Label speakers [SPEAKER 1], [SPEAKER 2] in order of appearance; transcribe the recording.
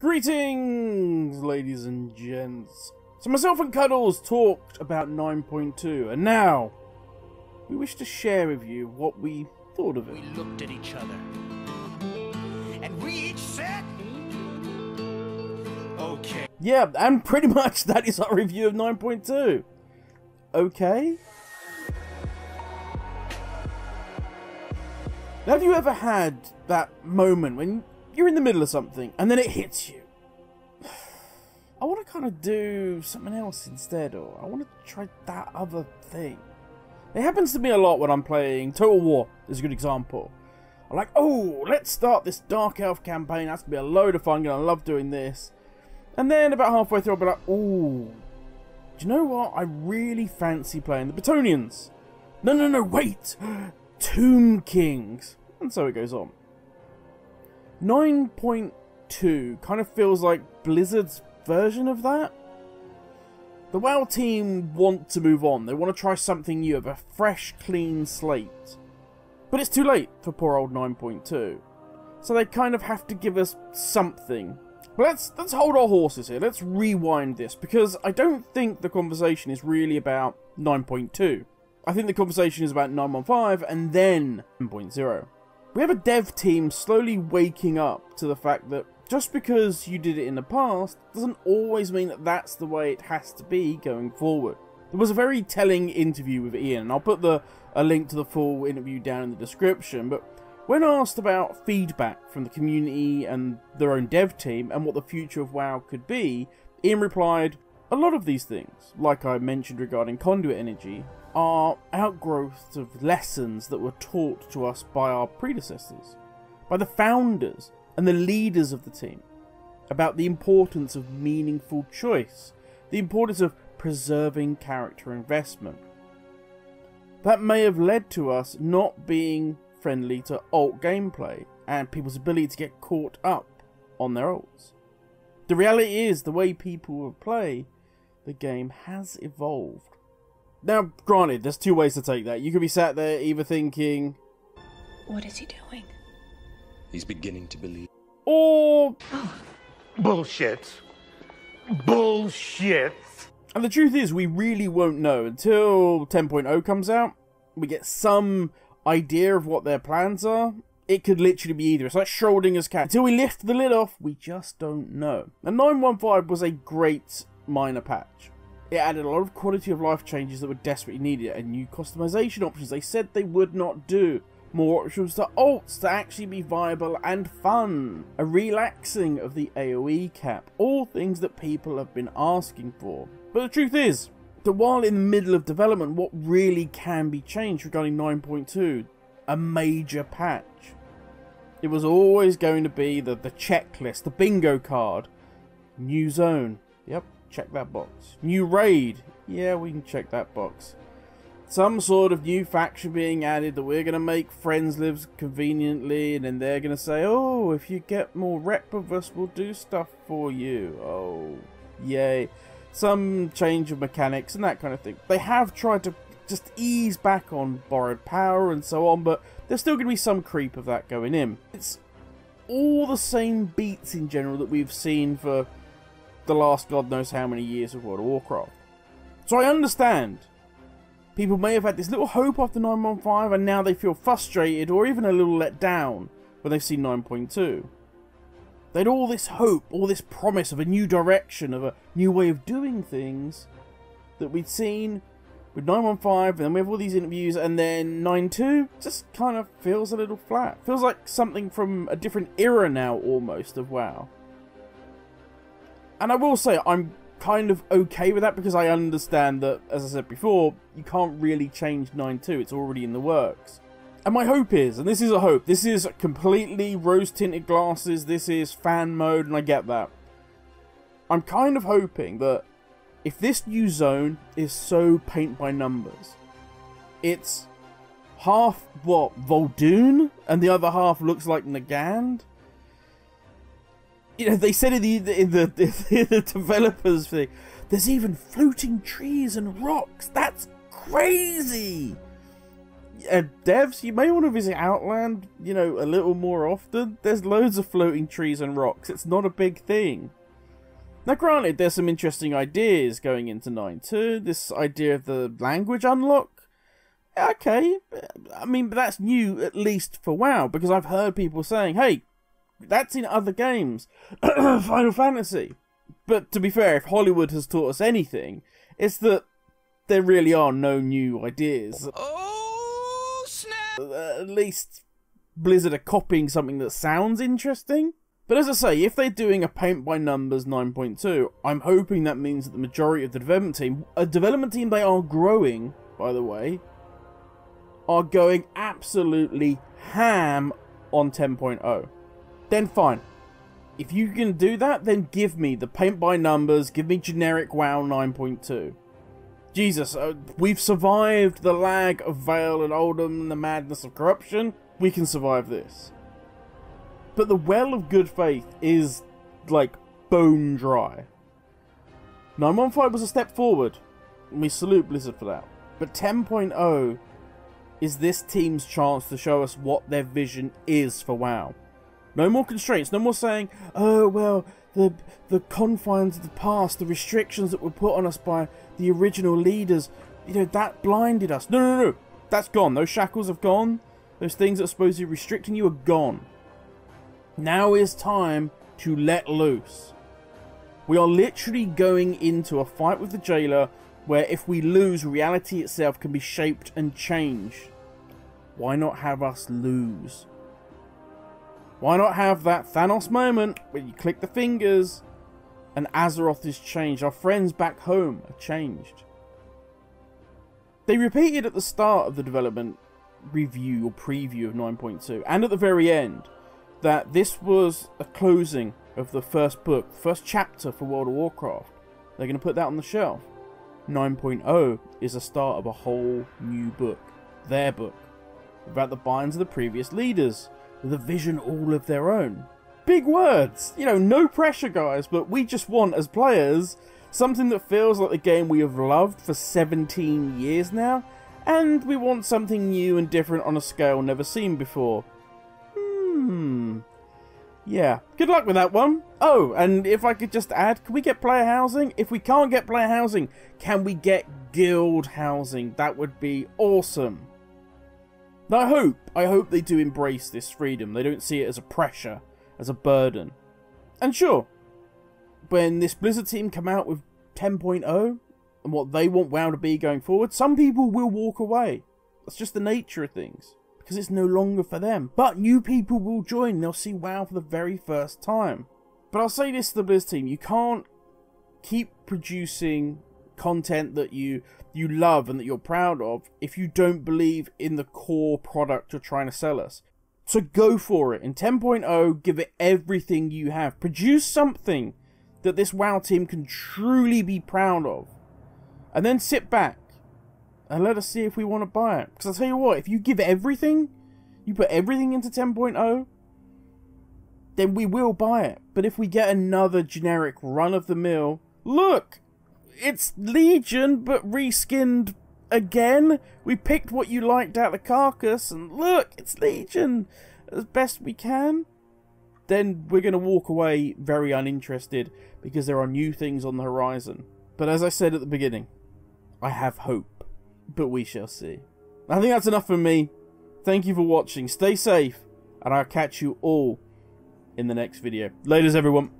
[SPEAKER 1] Greetings, ladies and gents. So myself and Cuddles talked about 9.2, and now we wish to share with you what we thought of it.
[SPEAKER 2] We looked at each other. And we each said, okay.
[SPEAKER 1] Yeah, and pretty much that is our review of 9.2. Okay? Have you ever had that moment when you're in the middle of something and then it hits you? I want to kind of do something else instead, or I want to try that other thing. It happens to me a lot when I'm playing Total War, is a good example. I'm like, oh, let's start this Dark Elf campaign. That's going to be a load of fun. I'm going to love doing this. And then about halfway through, I'll be like, oh, do you know what? I really fancy playing the Bretonnians. No, no, no, wait. Tomb Kings. And so it goes on. 9.2 kind of feels like Blizzard's version of that. The WoW team want to move on. They want to try something new, have a fresh, clean slate. But it's too late for poor old 9.2. So they kind of have to give us something. But let's let's hold our horses here. Let's rewind this because I don't think the conversation is really about 9.2. I think the conversation is about 9.15 and then 9.0. We have a dev team slowly waking up to the fact that just because you did it in the past doesn't always mean that that's the way it has to be going forward. There was a very telling interview with Ian, and I'll put the a link to the full interview down in the description, but when asked about feedback from the community and their own dev team and what the future of WoW could be, Ian replied, A lot of these things, like I mentioned regarding conduit energy, are outgrowths of lessons that were taught to us by our predecessors, by the founders and the leaders of the team, about the importance of meaningful choice, the importance of preserving character investment. That may have led to us not being friendly to alt gameplay and people's ability to get caught up on their alts. The reality is, the way people play the game has evolved. Now, granted, there's two ways to take that. You could be sat there either thinking,
[SPEAKER 3] What is he doing?
[SPEAKER 4] He's beginning to believe.
[SPEAKER 1] or
[SPEAKER 5] Bullshit. Bullshit.
[SPEAKER 1] And the truth is, we really won't know until 10.0 comes out. We get some idea of what their plans are. It could literally be either. It's like Schrodinger's cat. Until we lift the lid off, we just don't know. And 915 was a great minor patch. It added a lot of quality of life changes that were desperately needed and new customization options they said they would not do. More options to alts to actually be viable and fun. A relaxing of the AoE cap. All things that people have been asking for. But the truth is, that while in the middle of development, what really can be changed regarding 9.2? A major patch. It was always going to be the, the checklist, the bingo card. New zone. Yep, check that box. New raid. Yeah, we can check that box. Some sort of new faction being added that we're going to make friends live conveniently, and then they're going to say, oh, if you get more rep of us, we'll do stuff for you. Oh, yay some change of mechanics and that kind of thing. They have tried to just ease back on borrowed power and so on, but there's still going to be some creep of that going in. It's all the same beats in general that we've seen for the last god knows how many years of World of Warcraft. So I understand. People may have had this little hope after 9.15 and now they feel frustrated or even a little let down when they've seen 9.2. They had all this hope, all this promise of a new direction, of a new way of doing things that we'd seen with 915, and then we have all these interviews, and then 92 just kind of feels a little flat. Feels like something from a different era now, almost, of WoW. And I will say, I'm kind of okay with that because I understand that, as I said before, you can't really change 9.2, it's already in the works. And my hope is, and this is a hope, this is completely rose tinted glasses, this is fan mode, and I get that. I'm kind of hoping that if this new zone is so paint by numbers, it's half, what, Vol'dun, and the other half looks like Nagrand? You know, they said in the, in the, in the developers thing, there's even floating trees and rocks. That's crazy! uh, devs, you may want to visit Outland, you know, a little more often. There's loads of floating trees and rocks. It's not a big thing. Now, granted, there's some interesting ideas going into 9.2. This idea of the language unlock. Okay, I mean, but that's new, at least for WoW, because I've heard people saying, hey, that's in other games. Final Fantasy. But to be fair, if Hollywood has taught us anything, it's that there really are no new ideas.
[SPEAKER 2] Oh, snap!
[SPEAKER 1] At least Blizzard are copying something that sounds interesting. But as I say, if they're doing a paint by numbers 9.2, I'm hoping that means that the majority of the development team, a development team they are growing, by the way, are going absolutely ham on 10.0. Then fine. If you can do that, then give me the paint by numbers, give me generic WoW 9.2. Jesus, uh, we've survived the lag of Vale and Uldum and the madness of corruption. We can survive this. But the well of good faith is, like, bone dry. 915 was a step forward, and we salute Blizzard for that. But 10.0 is this team's chance to show us what their vision is for WoW. No more constraints, no more saying, oh, well, the, the confines of the past, the restrictions that were put on us by the original leaders, you know, that blinded us. No, no, no, that's gone. Those shackles have gone. Those things that are supposed to be restricting you are gone. Now is time to let loose. We are literally going into a fight with the jailer where if we lose, reality itself can be shaped and changed. Why not have us lose? Why not have that Thanos moment where you click the fingers and Azeroth is changed? Our friends back home are changed. They repeated at the start of the development review or preview of 9.2 and at the very end that this was a closing of the first book, the first chapter for World of Warcraft. They're going to put that on the shelf. 9.0 is a start of a whole new book, their book, about the binds of the previous leaders with a vision all of their own. Big words! You know, no pressure, guys, but we just want, as players, something that feels like the game we have loved for 17 years now, and we want something new and different on a scale never seen before. Hmm. Yeah, good luck with that one. Oh, and if I could just add, can we get player housing? If we can't get player housing, can we get guild housing? That would be awesome. I hope, I hope they do embrace this freedom. They don't see it as a pressure, as a burden. And sure, when this Blizzard team come out with 10.0 and what they want WoW to be going forward, some people will walk away. That's just the nature of things. Because it's no longer for them. But new people will join. They'll see WoW for the very first time. But I'll say this to the Blizz team. You can't keep producing content that you you love and that you're proud of if you don't believe in the core product you're trying to sell us. So go for it. In 10.0, give it everything you have. Produce something that this WoW team can truly be proud of. And then sit back and let us see if we want to buy it. Because I'll tell you what, if you give everything, you put everything into 10.0, then we will buy it. But if we get another generic run of the mill, look, it's Legion, but reskinned again. We picked what you liked out of the carcass, and look, it's Legion as best we can. Then we're going to walk away very uninterested because there are new things on the horizon. But as I said at the beginning, I have hope, but we shall see. I think that's enough for me. Thank you for watching. Stay safe, and I'll catch you all in the next video. Laters, everyone.